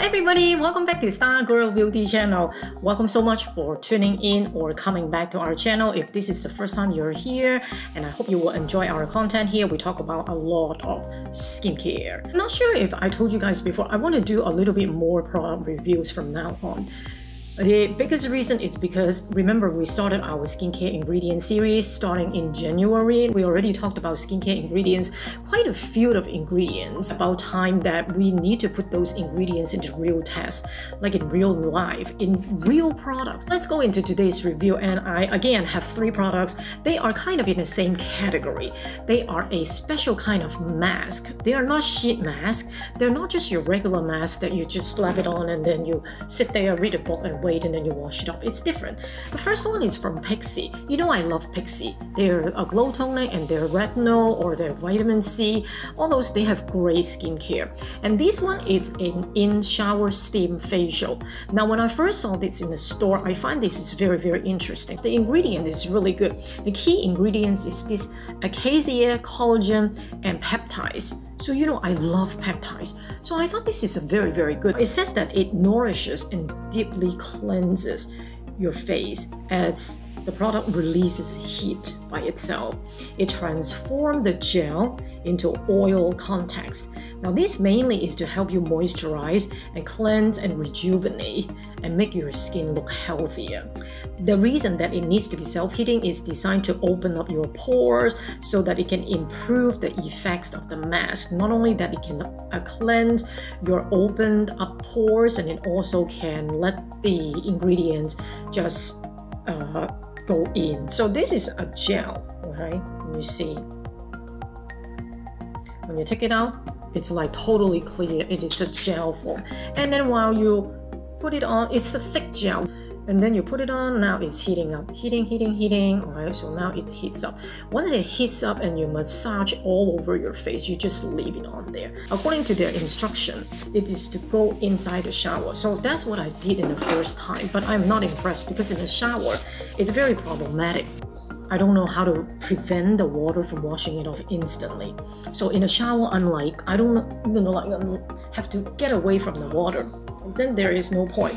everybody, welcome back to Star Girl Beauty channel. Welcome so much for tuning in or coming back to our channel. If this is the first time you're here, and I hope you will enjoy our content here, we talk about a lot of skincare. Not sure if I told you guys before, I want to do a little bit more product reviews from now on. The biggest reason is because remember we started our skincare ingredient series starting in January. We already talked about skincare ingredients, quite a few of ingredients. About time that we need to put those ingredients into real tests, like in real life, in real products. Let's go into today's review and I again have three products. They are kind of in the same category. They are a special kind of mask. They are not sheet mask. They're not just your regular mask that you just slap it on and then you sit there, read a book and wait wait and then you wash it off. It's different. The first one is from Pixi. You know I love Pixi. They're a glow toner and their retinol or their vitamin C. All those, they have great skincare. And this one is an in-shower steam facial. Now when I first saw this in the store, I find this is very, very interesting. The ingredient is really good. The key ingredients is this acacia, collagen, and peptides. So you know I love peptides. So I thought this is a very, very good. It says that it nourishes and deeply cleanses your face as the product releases heat by itself. It transforms the gel into oil context now this mainly is to help you moisturize and cleanse and rejuvenate and make your skin look healthier. The reason that it needs to be self-heating is designed to open up your pores so that it can improve the effects of the mask. Not only that it can uh, cleanse your opened up pores and it also can let the ingredients just uh, go in. So this is a gel, okay? You see. When you take it out, it's like totally clear. It is a gel form. And then while you put it on, it's a thick gel. And then you put it on, now it's heating up. Heating, heating, heating. Alright, so now it heats up. Once it heats up and you massage all over your face, you just leave it on there. According to their instruction, it is to go inside the shower. So that's what I did in the first time, but I'm not impressed because in the shower, it's very problematic. I don't know how to prevent the water from washing it off instantly. So in a shower, I'm like, I don't you know, like um, have to get away from the water. Then there is no point.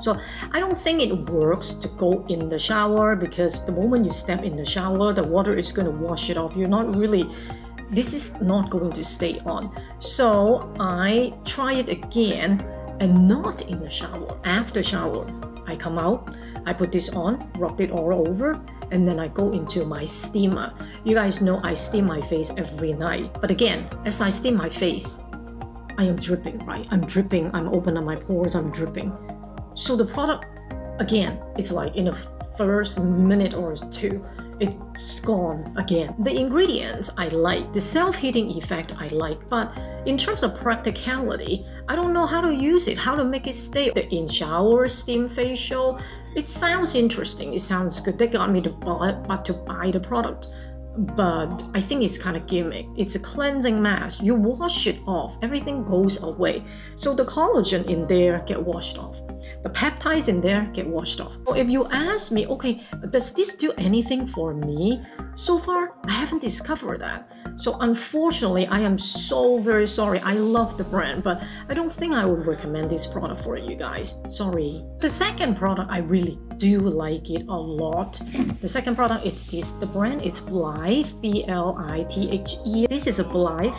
So I don't think it works to go in the shower because the moment you step in the shower, the water is going to wash it off. You're not really, this is not going to stay on. So I try it again and not in the shower. After shower, I come out, I put this on, rub it all over, and then I go into my steamer. You guys know I steam my face every night. But again, as I steam my face, I am dripping, right? I'm dripping, I'm open opening my pores, I'm dripping. So the product, again, it's like in the first minute or two, it's gone again. The ingredients I like, the self-heating effect I like, but in terms of practicality, I don't know how to use it, how to make it stay. The in-shower steam facial, it sounds interesting, it sounds good. They got me to buy, but to buy the product but I think it's kind of gimmick. It's a cleansing mask. You wash it off, everything goes away. So the collagen in there get washed off. The peptides in there get washed off. So if you ask me, okay, does this do anything for me? So far, I haven't discovered that. So unfortunately, I am so very sorry. I love the brand, but I don't think I would recommend this product for you guys. Sorry. The second product, I really do like it a lot. The second product, it's this. The brand, it's Blithe, B-L-I-T-H-E. This is a Blithe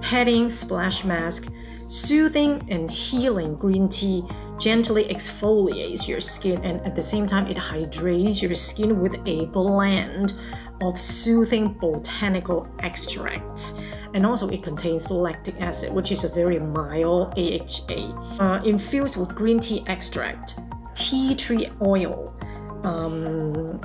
Patting Splash Mask. Soothing and healing green tea gently exfoliates your skin and at the same time it hydrates your skin with a blend of soothing botanical extracts. And also it contains lactic acid, which is a very mild AHA. Uh, infused with green tea extract, tea tree oil. Um,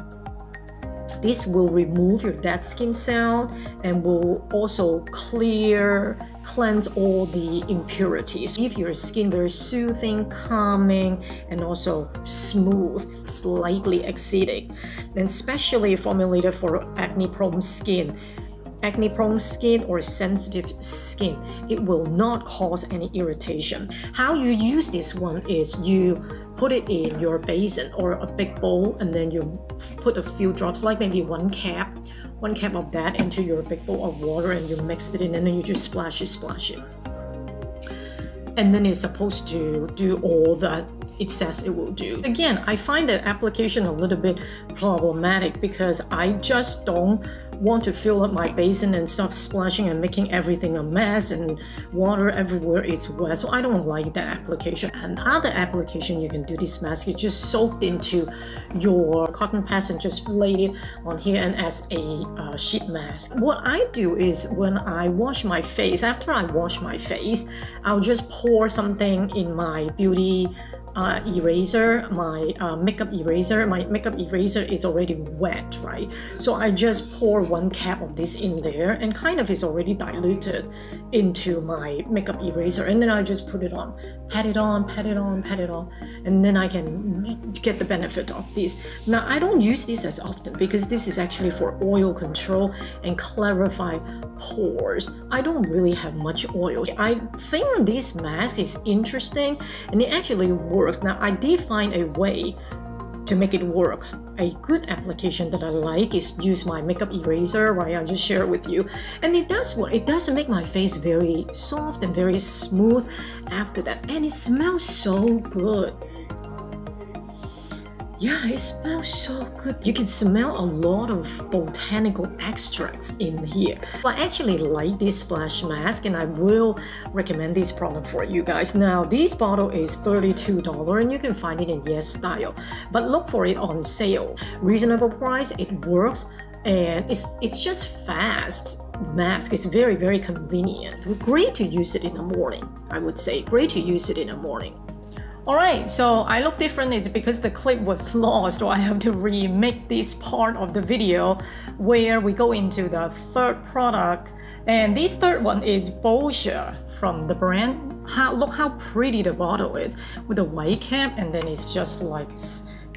this will remove your dead skin cell and will also clear cleanse all the impurities. Give your skin very soothing, calming, and also smooth, slightly acidic. Then specially formulated for acne-prone skin acne prone skin or sensitive skin, it will not cause any irritation. How you use this one is you put it in your basin or a big bowl and then you put a few drops, like maybe one cap one cap of that into your big bowl of water and you mix it in and then you just splash it, splash it. and then it's supposed to do all that it says it will do. Again, I find that application a little bit problematic because I just don't want to fill up my basin and stop splashing and making everything a mess and water everywhere it's wet. So I don't like that application. Another application you can do this mask is just soaked into your cotton pads and just lay it on here and as a uh, sheet mask. What I do is when I wash my face, after I wash my face, I'll just pour something in my beauty uh, eraser, my uh, makeup eraser, my makeup eraser is already wet, right? So I just pour one cap of this in there and kind of is already diluted into my makeup eraser and then I just put it on, pat it on, pat it on, pat it on, and then I can get the benefit of this. Now I don't use this as often because this is actually for oil control and clarify pores. I don't really have much oil. I think this mask is interesting and it actually works. Now I did find a way to make it work. A good application that I like is use my makeup eraser, right? I'll just share it with you. And it does work. It does make my face very soft and very smooth after that. And it smells so good. Yeah, it smells so good. You can smell a lot of botanical extracts in here. I actually like this splash mask and I will recommend this product for you guys. Now, this bottle is $32 and you can find it in Yes Style, but look for it on sale. Reasonable price, it works, and it's, it's just fast mask. It's very, very convenient. Great to use it in the morning, I would say. Great to use it in the morning. Alright, so I look different it's because the clip was lost so I have to remake this part of the video where we go into the third product and this third one is Boscia from the brand. How, look how pretty the bottle is with a white cap and then it's just like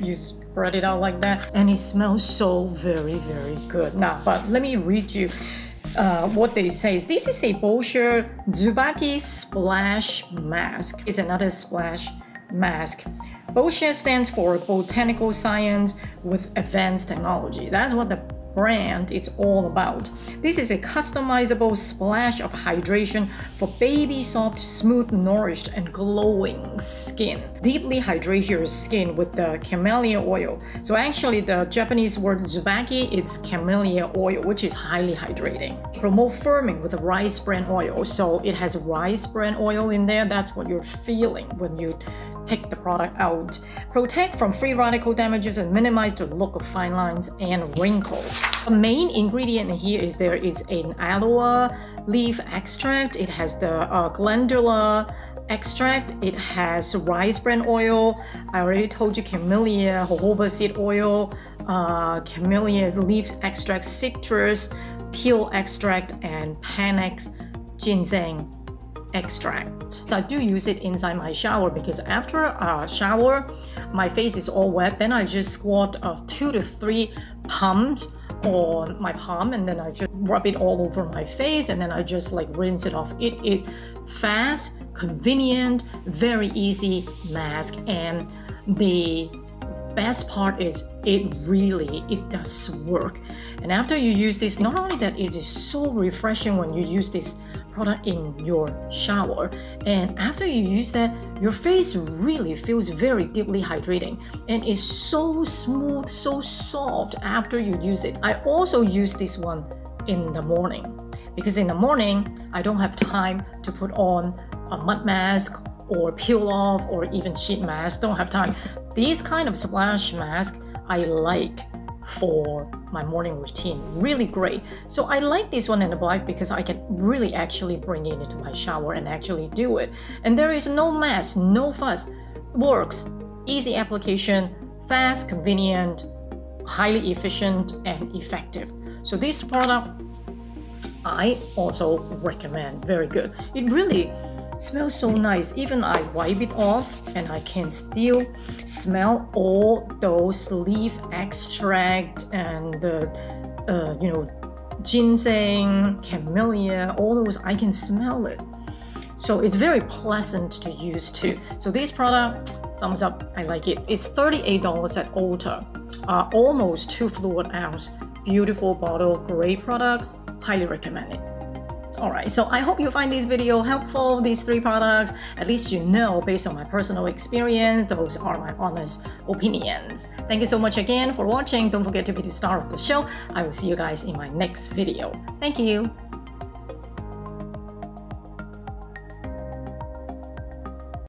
you spread it out like that and it smells so very very good. Now but let me read you uh, what they say is this is a Boscia Tsubaki Splash Mask. It's another splash mask. Boscia stands for Botanical Science with Advanced Technology. That's what the brand is all about. This is a customizable splash of hydration for baby soft, smooth, nourished, and glowing skin. Deeply hydrate your skin with the camellia oil. So actually the Japanese word tsubaki, it's camellia oil, which is highly hydrating. Promote firming with the rice bran oil. So it has rice bran oil in there. That's what you're feeling when you take the product out, protect from free radical damages and minimize the look of fine lines and wrinkles. The main ingredient here is there is an aloe leaf extract. It has the uh, glandular extract. It has rice bran oil. I already told you camellia, jojoba seed oil, uh, camellia leaf extract, citrus, peel extract, and panax ginseng extract. So I do use it inside my shower because after a shower, my face is all wet. Then I just squat uh, two to three pumps on my palm and then I just rub it all over my face and then I just like rinse it off. It is fast, convenient, very easy mask and the best part is it really it does work and after you use this not only that it is so refreshing when you use this product in your shower. And after you use that, your face really feels very deeply hydrating and it's so smooth, so soft after you use it. I also use this one in the morning because in the morning, I don't have time to put on a mud mask or peel off or even sheet mask. Don't have time. These kind of splash mask I like for my morning routine. Really great. So I like this one in the black because I can really actually bring it into my shower and actually do it. And there is no mess, no fuss. Works. Easy application, fast, convenient, highly efficient, and effective. So this product I also recommend. Very good. It really smells so nice. Even I wipe it off and I can still smell all those leaf extract and the, uh, you know, ginseng, camellia, all those, I can smell it. So it's very pleasant to use too. So this product, thumbs up, I like it. It's $38 at Ulta, uh, almost two fluid ounce. Beautiful bottle, great products, highly recommend it. Alright, so I hope you find this video helpful, these three products. At least you know, based on my personal experience, those are my honest opinions. Thank you so much again for watching. Don't forget to be the star of the show. I will see you guys in my next video. Thank you.